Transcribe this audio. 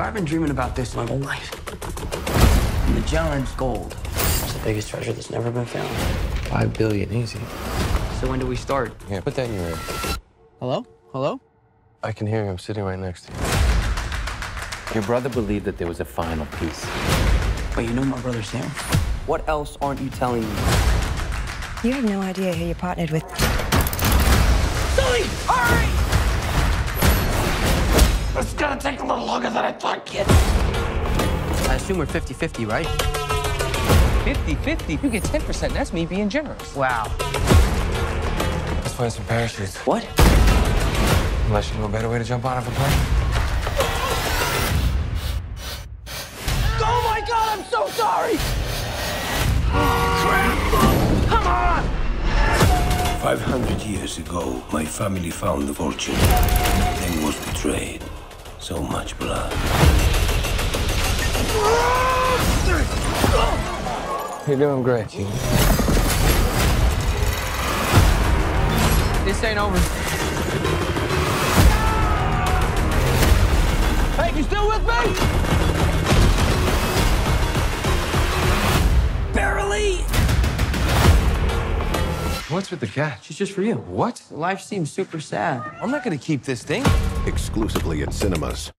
I've been dreaming about this my whole life. The Magellan's gold. It's the biggest treasure that's never been found. Five billion, easy. So when do we start? Yeah, put that in your ear. Hello? Hello? I can hear you. I'm sitting right next to you. Your brother believed that there was a final piece. But you know my brother Sam? What else aren't you telling me? You have no idea who you're partnered with. It's gonna take a little longer than I thought, kid. I assume we're 50-50, right? 50-50? You get 10%. That's me being generous. Wow. Let's find some parachutes. What? Unless you know a better way to jump out of a plane. Oh my god, I'm so sorry! Oh, crap! Come on! 500 years ago, my family found the fortune, then was betrayed. So much blood. You're doing great, This ain't over. Hey, you still with me? What's with the cat? She's just for you. What? Life seems super sad. I'm not gonna keep this thing. Exclusively at cinemas.